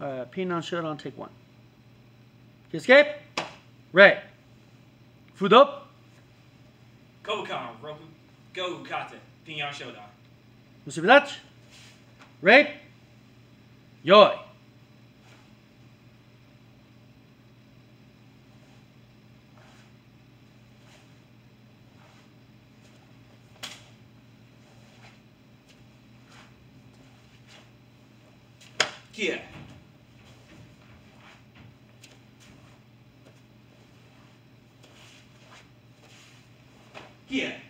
Uh, Pinan Shodan, take one. Escape. Ray. Food up. Kokan, Roku, Go Kata, Pinan Shodan. Musi Village. Ray. Yoy. Kia. Kia.